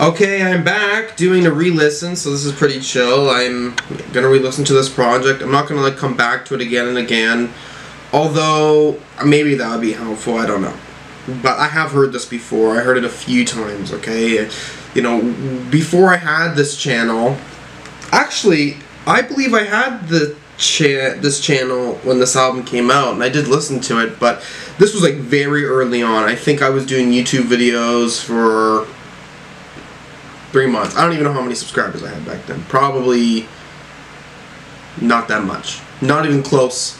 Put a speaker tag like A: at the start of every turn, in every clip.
A: Okay, I'm back doing a re-listen, so this is pretty chill. I'm gonna re-listen to this project. I'm not gonna like come back to it again and again. Although maybe that would be helpful, I don't know. But I have heard this before. I heard it a few times, okay? You know, before I had this channel, actually, I believe I had the cha- this channel when this album came out, and I did listen to it, but this was like very early on. I think I was doing YouTube videos for three months. I don't even know how many subscribers I had back then. Probably not that much. Not even close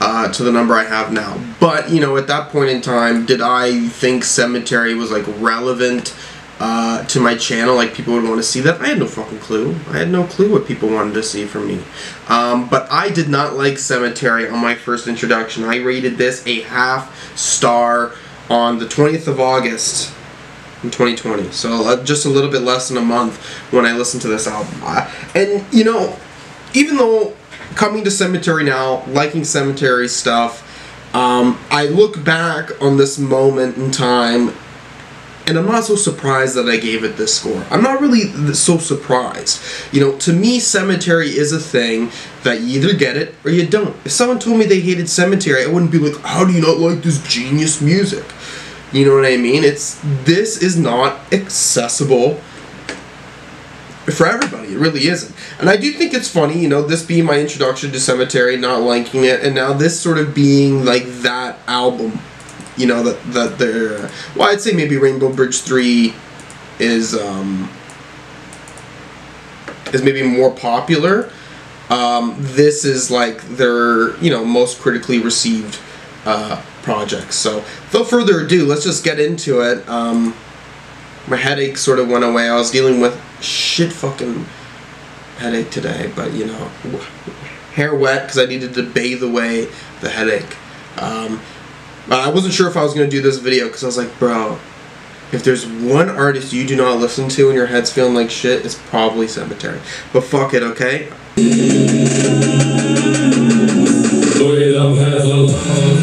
A: uh, to the number I have now. But, you know, at that point in time, did I think Sematary was like relevant uh, to my channel? Like people would want to see that? I had no fucking clue. I had no clue what people wanted to see from me. Um, but I did not like Sematary on my first introduction. I rated this a half star on the 20th of August in 2020. So uh, just a little bit less than a month when I listened to this album. And you know, even though coming to Sematary now, liking Sematary stuff, um, I look back on this moment in time and I'm not so surprised that I gave it this score. I'm not really so surprised. You know, to me, Sematary is a thing that you either get it or you don't. If someone told me they hated Sematary, I wouldn't be like, how do you not like this genius music? You know what I mean? It's this is not accessible for everybody. It really isn't. And I do think it's funny, you know, this being my introduction to Sematary, not liking it, and now this sort of being like that album. You know, that that they're well, I'd say maybe Rainbow Bridge three is um is maybe more popular. Um, this is like their you know most critically received uh, projects. So, without further ado, let's just get into it. Um, my headache sort of went away. I was dealing with shit fucking headache today, but you know, hair wet because I needed to bathe away the headache. Um, I wasn't sure if I was going to do this video because I was like, bro, if there's one artist you do not listen to and your head's feeling like shit, it's probably Sematary. But fuck it, okay?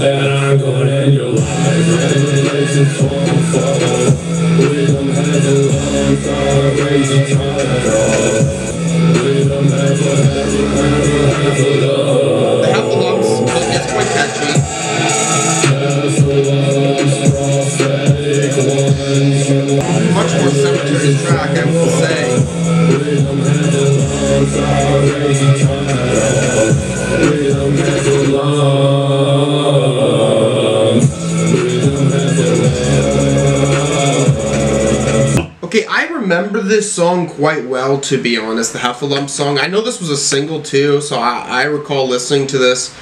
B: And I'm going in your life Regulations fall, fall We don't have a long time Crazy a, have a, have a, a love
A: remember this song quite well, to be honest. The Heffalump song. I know this was a single too, so I, I recall listening to this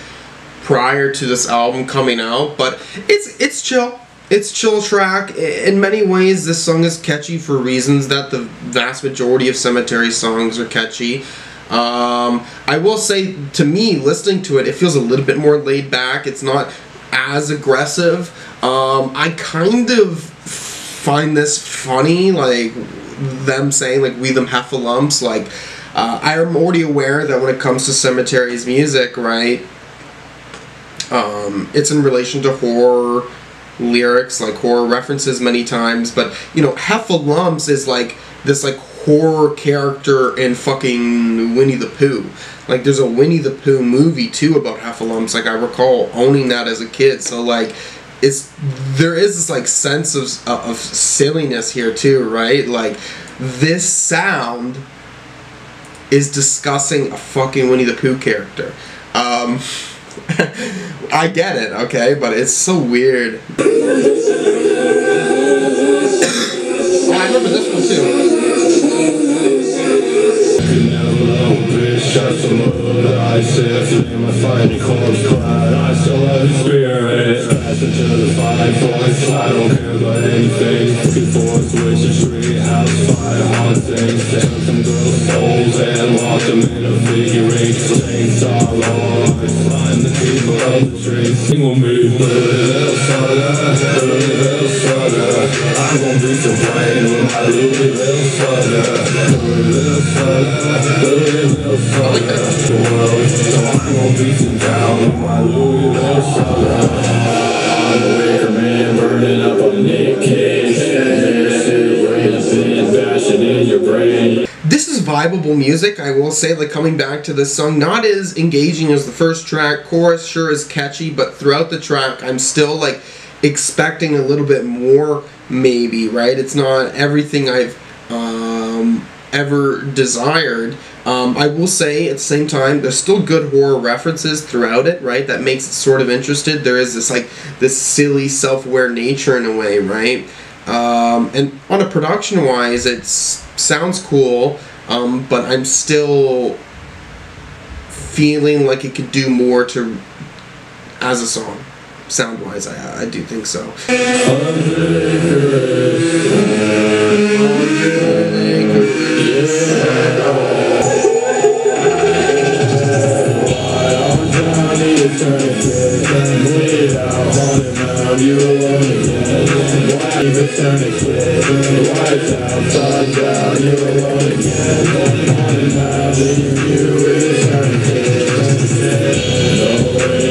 A: prior to this album coming out. But it's it's chill. It's chill track. In many ways, this song is catchy for reasons that the vast majority of Sematary songs are catchy. Um, I will say, to me, listening to it, it feels a little bit more laid back. It's not as aggressive. Um, I kind of find this funny, like them saying like we them Heffalumps Like uh, I am already aware that when it comes to Sematary's music, right, um, it's in relation to horror lyrics, like horror references many times. But you know, Heffalumps is like this like horror character in fucking Winnie the Pooh. Like there's a Winnie the Pooh movie too about Heffalumps Like I recall owning that as a kid. So like it's there is this like sense of of silliness here too, right? Like this sound is discussing a fucking Winnie the Pooh character. Um, I get it, okay, but it's so weird. I remember this one too.
B: Some mud I said, flame my finding corpse cried I still have spirit Pass into the five voice I don't care, about anything. Looking for Before switching street house, fire haunting. Sent some girls' souls and locked them in a figure eight. Chainsaw lords, find the people of the streets. Sing with me, Louisville Slugger, Louisville Slugger. I'm gonna be Louisville Slugger, Louisville Slugger. The world, so I'm gonna be some down my Louisville Slugger. I'm a wicker man burning in.
A: This is vibable music, I will say, like coming back to this song, not as engaging as the first track. Chorus sure is catchy, but throughout the track, I'm still like expecting a little bit more, maybe, right? It's not everything I've um, ever desired. Um, I will say at the same time, there's still good horror references throughout it, right? That makes it sort of interested. There is this like this silly, self-aware nature in a way, right? Um, and on a production wise, it sounds cool, um, but I'm still feeling like it could do more to as a song, sound wise. I, I do think so.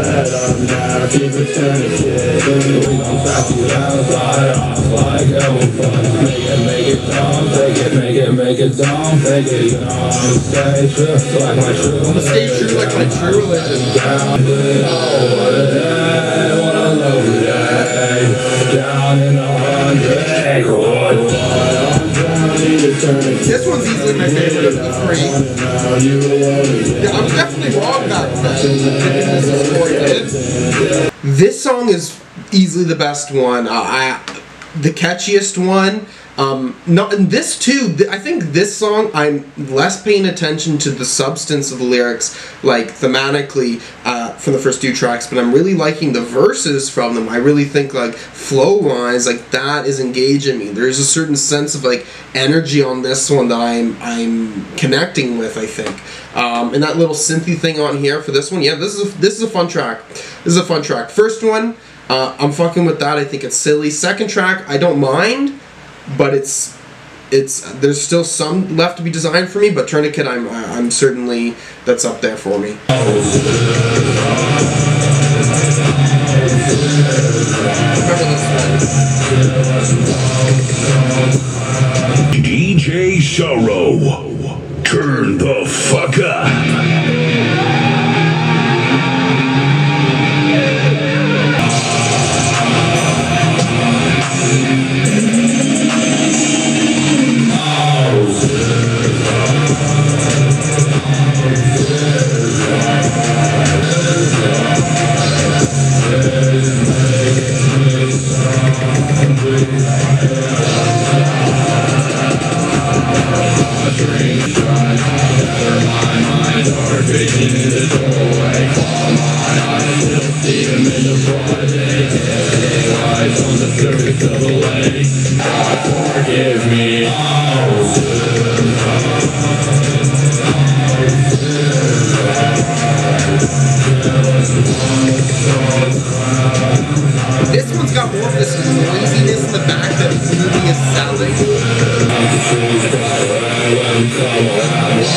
B: Let up now. Keep a tourniquet. We gon' stop you out. Fly off like hell fun. Make it, make it dumb. Take it, make it, make it dumb. Take it, you know stay true like my true.
A: I'm stay true like my true religion.
B: Down, oh, what a day, what a lovely day. Down in the hundred
A: This one's easily my favorite of the three. Yeah, I'm definitely wrong back then. This song is easily the best one. Uh, I, the catchiest one. Um, not and this too. Th- I think this song I'm less paying attention to the substance of the lyrics, like thematically, uh, from the first two tracks, but I'm really liking the verses from them. I really think like flow wise, like that is engaging me. There's a certain sense of like energy on this one that I'm I'm connecting with. I think, um, and that little synthy thing on here for this one, yeah, this is a, this is a fun track. This is a fun track. First one, uh, I'm fucking with that. I think it's silly. Second track, I don't mind but it's it's there's still some left to be designed for me but tourniquet i'm i'm certainly that's up there for me
C: DJ Sorrow. Turn the fuck up.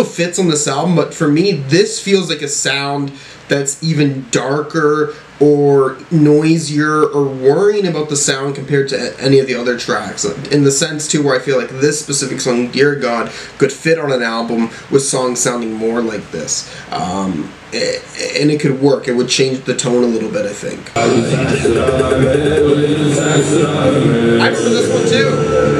A: still fits on this album, but for me, this feels like a sound that's even darker or noisier or worrying about the sound compared to any of the other tracks. In the sense too, where I feel like this specific song, "Deer God," could fit on an album with songs sounding more like this. Um, and it could work. It would change the tone a little bit. I think. I remember this one too.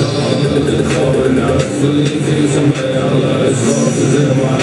A: Süleyim seni sen bey Allah Resulü sen bey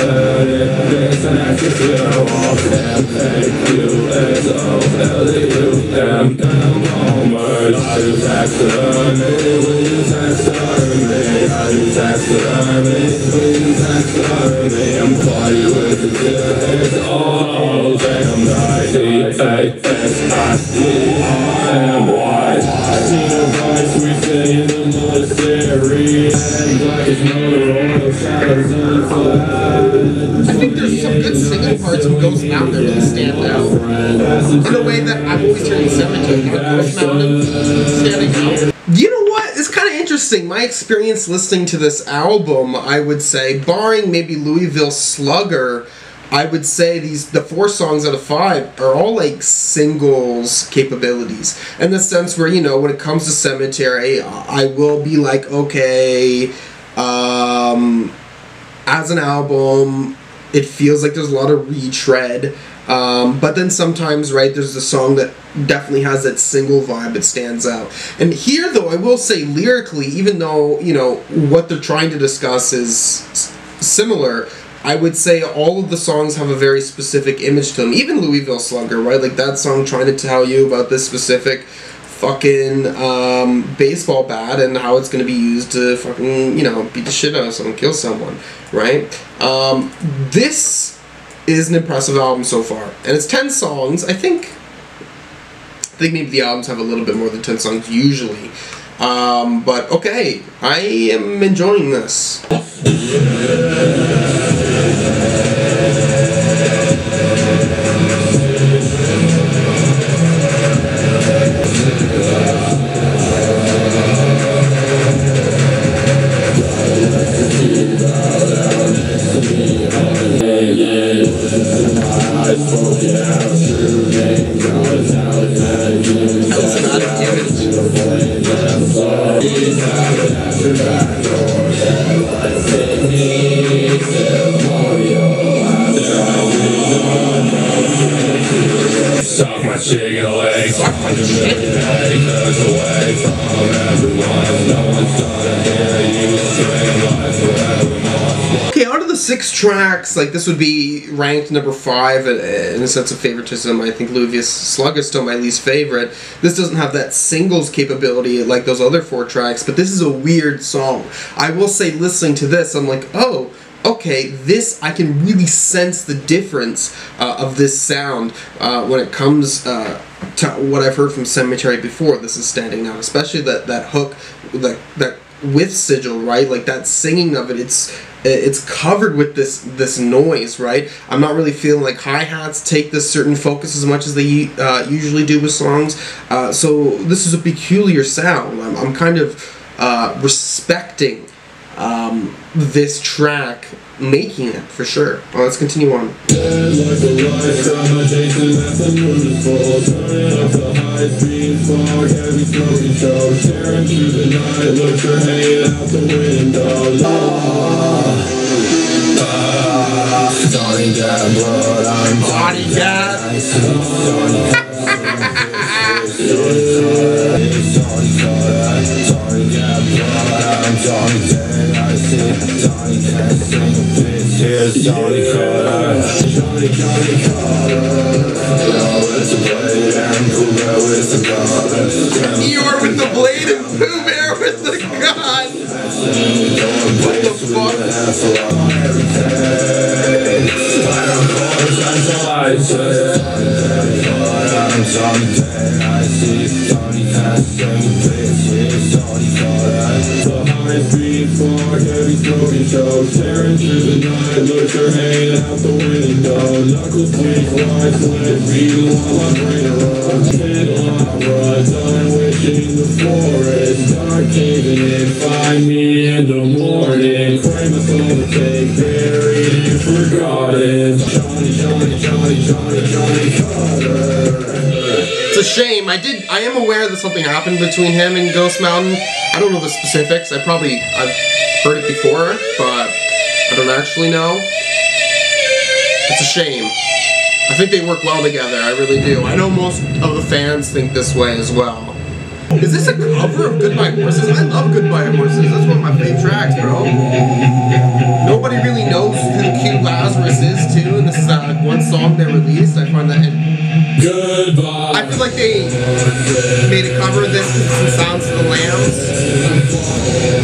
A: I think there's some good singing parts of Ghost Mountain that really stand out. In a way that I've always heard in Sematary. Know, Ghost Mountain standing out. You know what? It's kind of interesting. My experience listening to this album, I would say, barring maybe Louisville Slugger, I would say these the four songs out of five are all like singles capabilities in the sense where you know when it comes to Sematary, I will be like okay, um, as an album, it feels like there's a lot of retread. Um, but then sometimes, right, there's a song that definitely has that single vibe that stands out. And here, though, I will say lyrically, even though, you know, what they're trying to discuss is similar, I would say all of the songs have a very specific image to them. Even Louisville Slugger, right? Like that song trying to tell you about this specific fucking um, baseball bat and how it's going to be used to fucking you know beat the shit out of someone, kill someone, right? Um, this is an impressive album so far, and it's ten songs. I think. I think maybe the albums have a little bit more than ten songs usually, um, but okay, I am enjoying this.
B: My chicken legs. Suck my away from everyone. No one's gonna hear you life forevermore.
A: Okay, out of the six tracks, like this would be ranked number five uh, in a sense of favoritism. I think Louisville Slug is still my least favorite. This doesn't have that singles capability like those other four tracks, but this is a weird song. I will say, listening to this, I'm like, oh, okay, this I can really sense the difference uh, of this sound uh, when it comes uh, to what I've heard from Sematary before. This is standing out, especially that that hook, that that with sigil, right? Like that singing of it, it's it's covered with this this noise, right? I'm not really feeling like hi hats take this certain focus as much as they uh, usually do with songs. Uh, so this is a peculiar sound. I'm, I'm kind of uh, respecting um, this track making it for sure. Well, let's continue on.
B: Like a lifetime adjacent at the Oh, it's a blade and Pooh Bear with the gun
A: Eeyore with the blade and Pooh Bear with the gun. What the fuck?
B: I don't know,
C: I'm. Night, look her hanging out the window. Knuckles bleed, lines lit, beating while my brain erupts. Hit lava, done wishing the forest. Dark caving in, find me in the morning. Pray my soul to take, buried and forgotten. Johnny, Johnny, Johnny, Johnny, Johnny Cutter.
A: It's a shame. I did. I am aware that something happened between him and Ghost Mountain. I don't know the specifics. I probably I've heard it before, but I don't actually know. It's a shame. I think they work well together. I really do. I know most of the fans think this way as well. Is this a cover of Goodbye Horses? I love Goodbye Horses. That's one of my favorite tracks, bro. Nobody really knows who Q Lazarus is, too, and this is uh, one song they released. I find that. They made a cover of this because some Sounds of the Lambs.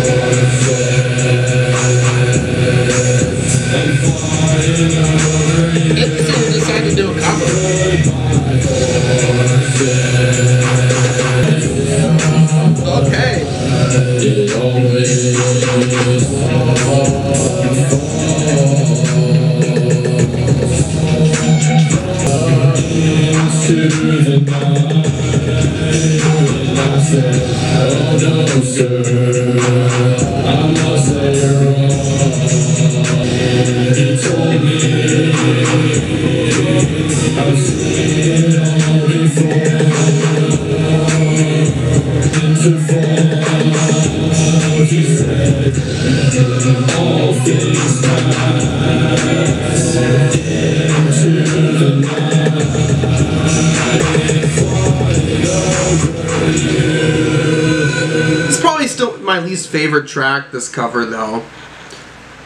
A: Favorite track, this cover, though.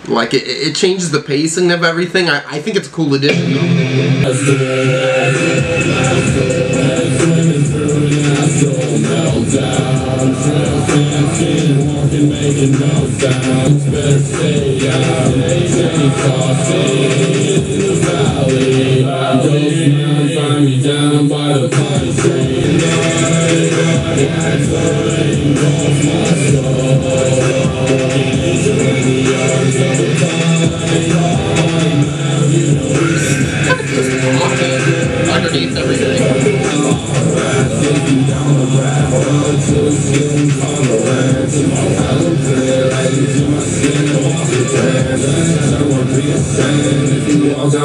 A: Like, it, it changes the pacing of everything. I, I think it's a cool addition, though.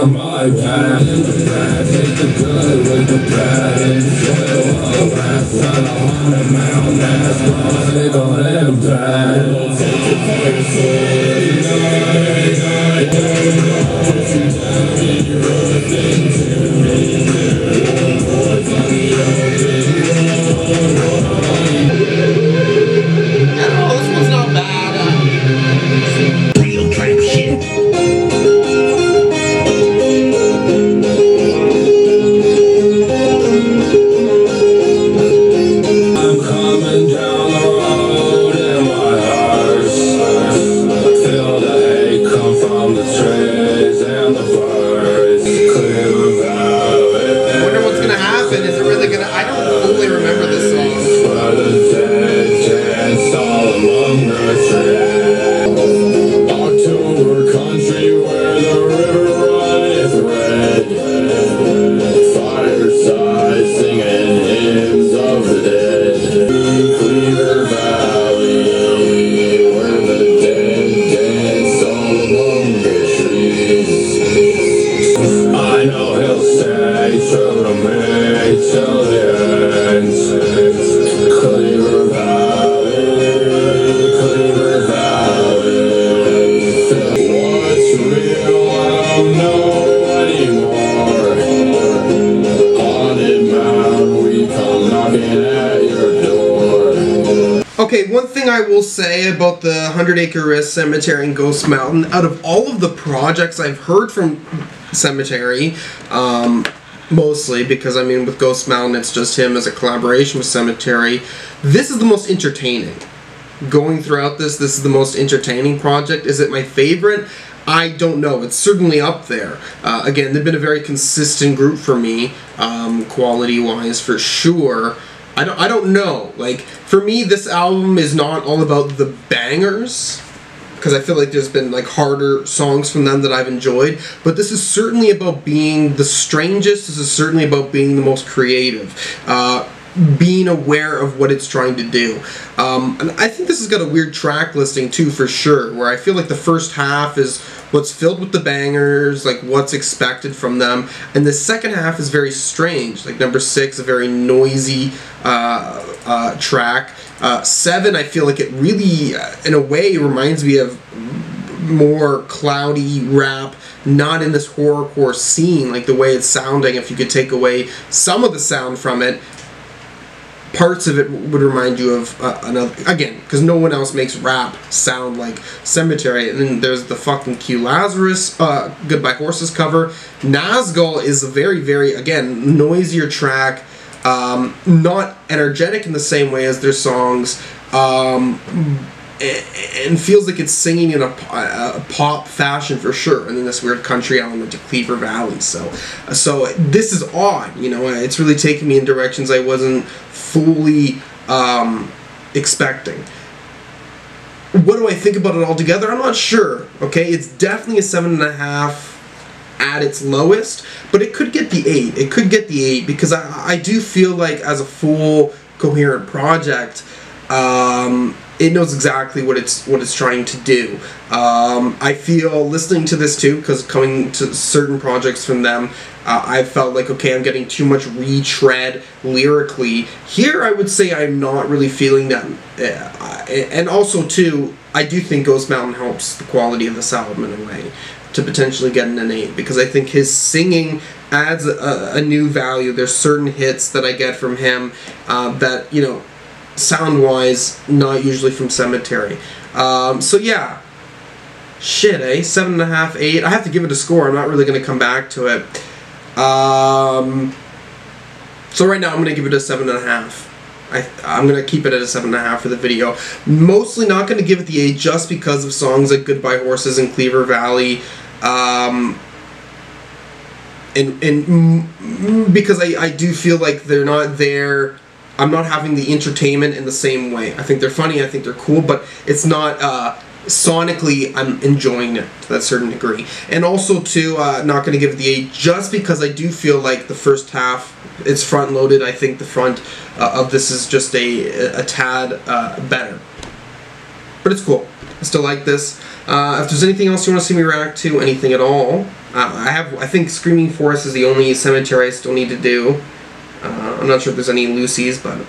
C: My path, take the good with the bad, and show a rap son on a mountain that's running on them bad. Take it for your soul, night, night, Put you down in your other things to
A: Okay, one thing I will say about the Hundred Acre Wrist Sematary and Ghost Mountain, out of all of the projects I've heard from Sematary, um, mostly because I mean with Ghost Mountain it's just him as a collaboration with Sematary, this is the most entertaining. Going throughout this, this is the most entertaining project. Is it my favorite? I don't know. It's certainly up there. Uh, again, they've been a very consistent group for me, um, quality wise, for sure. I don't, I don't know. Like, for me, this album is not all about the bangers because I feel like there's been like harder songs from them that I've enjoyed. But this is certainly about being the strangest. This is certainly about being the most creative. Uh, being aware of what it's trying to do. Um, and I think this has got a weird track listing too, for sure, where I feel like the first half is what's filled with the bangers, like what's expected from them, and the second half is very strange. Like number six, a very noisy uh, uh, track. Uh, seven, I feel like it really, uh, in a way, reminds me of more cloudy rap not in this horrorcore scene like the way it's sounding if you could take away some of the sound from it parts of it would remind you of uh, another again because no one else makes rap sound like Sematary and then there's the fucking q lazarus uh, goodbye horses cover nazgul is a very very again noisier track um, not energetic in the same way as their songs um, and feels like it's singing in a, a, pop fashion for sure, and then this weird country element to Cleaver Valley. So, so this is odd. You know, it's really taking me in directions I wasn't fully um, expecting. What do I think about it altogether? I'm not sure. Okay, it's definitely a seven and a half at its lowest, but it could get the eight. It could get the eight because I, I do feel like as a full coherent project. Um, it knows exactly what it's what it's trying to do. Um, I feel listening to this too, because coming to certain projects from them, uh, I felt like okay, I'm getting too much retread lyrically. Here, I would say I'm not really feeling that, uh, and also too, I do think Ghost Mountain helps the quality of this album in a way to potentially get an eight because I think his singing adds a, a, new value. There's certain hits that I get from him uh, that you know sound wise, not usually from Sematary. Um, so yeah, shit, eh? Seven and a half, eight. I have to give it a score. I'm not really to come back to it. Um, so right now, I'm to give it a seven and a half. I, I'm to keep it at a seven and a half for the video. Mostly not to give it the eight just because of songs like Goodbye Horses and Cleaver Valley. Um, and and because I, I do feel like they're not there I'm not having the entertainment in the same way. I think they're funny, I think they're cool, but it's not uh, sonically I'm enjoying it to that certain degree. And also too, uh, not going to give it the eight just because I do feel like the first half it's front loaded. I think the front uh, of this is just a a tad uh, better, but it's cool. I still like this. Uh, if there's anything else you want to see me react to, anything at all, uh, I have. I think Screaming Forest is the only Sematary I still need to do. Uh, I'm not sure if there's any Lucy's, but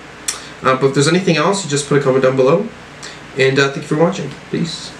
A: uh, but if there's anything else, you just put a comment down below. And uh, thank you for watching. Peace.